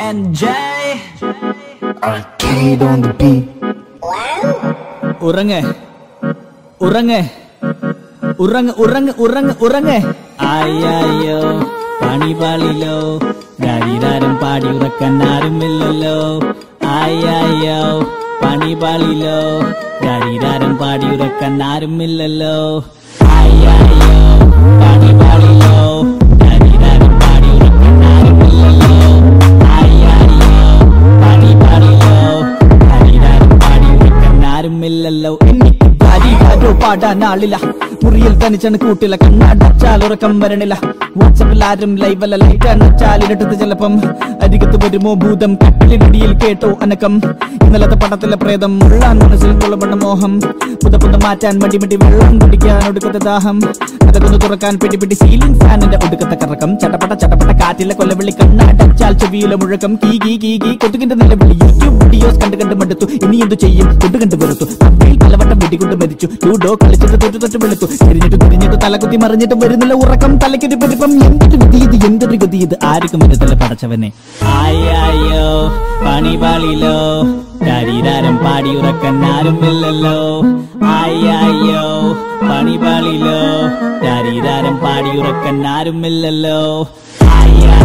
and J. Arcade on the beat. ഉറങ്ങ്. ഉറങ്ങ്. ഉറങ്ങ് ഉറങ്ങ് ഉറങ്ങ് ഉറങ്ങ്. അയ്യോ പണിപാളിലോ. പാളിലോ പാടി ഉറക്കാൻ ആരുമില്ലല്ലോ. അയ്യോ പണിപാളിലോ. പാളിലോ പാടി ഉറക്കാൻ ആരുമില്ലല്ലോ. അയ്യോ പണി ആരോ പാടാൻ ആളില്ല മുറിയിൽ തനിച്ചാണ് കൂട്ടില്ല കണ്ണടച്ചാൽ ഉറക്കം വരണില്ല. വാട്സപ്പിൽ ആരും ലൈവല്ല ലൈറ്റ് അണച്ചാൽ ഇരട്ടത്ത് ചിലപ്പം. അരികത്ത് വരുമോ ഭൂതം? കട്ടിലിടിയിൽ കേട്ടോ അനക്കം. ഇന്നലത്തെ പടത്തിലെ പ്രേതം ഉള്ളാൻ മനസ്സിൽ കൊള്ളപ്പെട്ട മോഹം. പുത മാറ്റാൻ മടി മടി വെള്ളം കുടിക്കാൻ ഒടുക്കത്തെ ദാഹം. കഥകൊന്ന് തുറക്കാൻ പിടി പിടി സീലിംഗ് ഫാനിന്റെ ഒടുക്കത്തെ കറക്കം. ചട്ടപ്പട്ട ചട്ടപ്പട്ട കാറ്റിലെ കൊല്ലവിളി കണ്ണടച്ചാൽ ചെവിയിലെ മുഴക്കം. കീ കീ കീ കീ കൊതുകിന്റെ നിലവിളി. യൂട്യൂബ് വീഡിയോസ് കണ്ട് കണ്ട് മടുത്തു. ഇനി എന്തു ചെയ്യും? കൊണ്ട് കണ്ട് വെറുത്തു. വെടികൊണ്ട് മരിച്ചു. ലൂഡോ കളിച്ചിട്ട് തൊട്ട് തൊട്ട് വെളുത്തു. തിരിഞ്ഞിട്ട് തിരിഞ്ഞിട്ട് തലകുത്തി മറിഞ്ഞിട്ട് വരുന്നില്ല ഉറക്കം. തലക്കിട്ട് പെരുപ്പം എന്തൊരു ഗതി ഇത് എന്തൊരു ഗതി ഇത് ആർക്കും വരുന്നില്ല പടച്ചവനെ. ആയോ പണി പാളിലോ ശരീരാരം പാടി ഉറക്കാൻ ആരുമില്ലല്ലോ. ആയോ പണി പാളിലോ ശരീരാരം പാടി ഉറക്കാൻ ആരുമില്ലല്ലോ ആയോ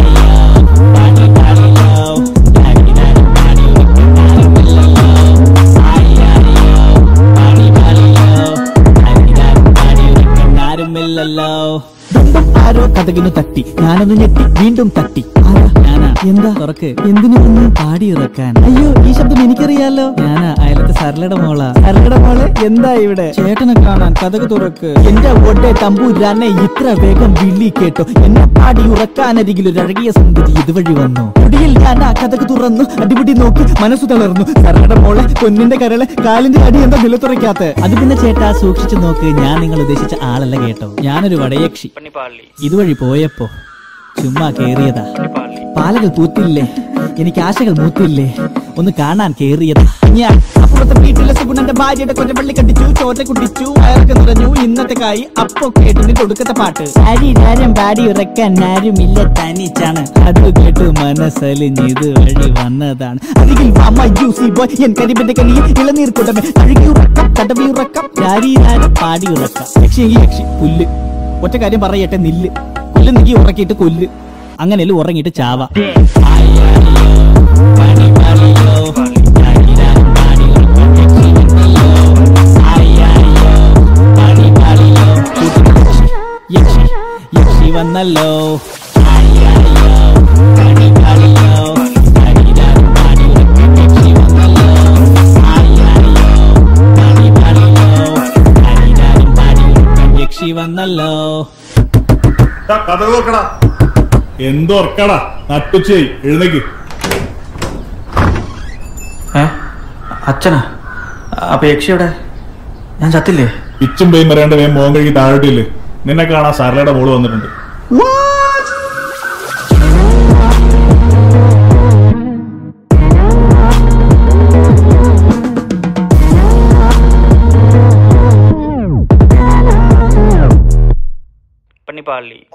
കഥകിനു തട്ടി. ഞാനൊന്ന് ഞെട്ടി. വീണ്ടും തട്ടി. ആരാ? ഞാനാ. എന്താ? തുറക്ക്. എന്തിനു വന്ന് പാടി ഇറക്കാൻ അയ്യോ ഈ ശബ്ദം എനിക്കറിയാലോ. ഞാനാ അയലത്തെ സരളയുടെ മോളാ. സരളയുടെ മോൾ എന്താ ഇവിടെ? ചേട്ടനെ കാണാൻ കഥക് തുറക്ക്. എന്റെ ഒട്ടെ തമ്പൂരാനെ ഇത്ര വേഗം വിളി കേട്ടോ. എന്നെ പാടി ഉറക്കാനരികിൽ ഒരു അഴകിയ സുന്ദരി ഇതുവഴി വന്നു. കുടിയിൽ ഞാൻ ആ കഥക് തുറന്നു. അടിപിടി നോക്കി മനസ്സു തളർന്നു. സരളയുടെ മോളെ പൊന്നിന്റെ കരളെ കാലിന്റെ അടി എന്താ നിലത്തുറയ്ക്കാത്ത? അത് പിന്നെ ചേട്ടാ സൂക്ഷിച്ചു നോക്ക്. ഞാൻ നിങ്ങൾ ഉദ്ദേശിച്ച ആളല്ല കേട്ടോ. ഞാനൊരു വടയക്ഷി. ഇതുവഴി പോയപ്പോ ചുമ്മാ കേറിയതാ. പാലകൾ പൂത്തില്ലേ? എനിക്ക് ആശകൾ മൂത്തില്ലേ? ഒന്ന് കാണാൻ കേറിയതാ. ഞാൻ അപ്പുറത്തെ വീട്ടിലെ സുഗുണന്റെ ഭാര്യയുടെ കൊല്ലപ്പള്ളി കണ്ടിച്ചു ചോറ്റ കുടിച്ചു അയാൾക്ക് നിറഞ്ഞു. ഇന്നത്തെ കായി അപ്പൊ കേട്ടു നിന്റെ ഒടുക്കത്തെ പാട്ട് ശരീരം പാടി ഉറക്കാൻ ആരുമില്ല തനിച്ചാണ്. അത് കേട്ട് ഇത് വഴി വന്നതാണ്. അരികിൽ വാമ ജ്യൂസി ബോയ് എൻ കരിമ്പിന്റെ കനിയിൽ ഇളനീർ കുടമേ. അഴുകി ഉറക്കം തടവി ഉറക്കം. ശരീരം പാടി ഉറക്കം. യക്ഷിയെങ്കിൽ യക്ഷി പുല്ല്. ഒറ്റ കാര്യം പറയട്ടെ നില്ല്. കൊല്ല് നീക്കി ഉറക്കിയിട്ട് കൊല്ല്. അങ്ങനെയല്ല ഉറങ്ങിയിട്ട് ചാവ. കഥ നോക്കടാ. എന്തോർക്കടാ നട്ടുച്ചേ എഴുന്നേക്ക്. ഏ? അച്ഛനാ? അപ്പൊ യക്ഷിയുടെ ഞാൻ ചത്തില്ലേ? പിച്ചും പേയും വരേണ്ട വേം മോൻ കഴുകി താഴോട്ടില്ലേ? നിന്നെ കാണാൻ സരളയുടെ മോൾ വന്നിട്ടുണ്ട്. What? Pani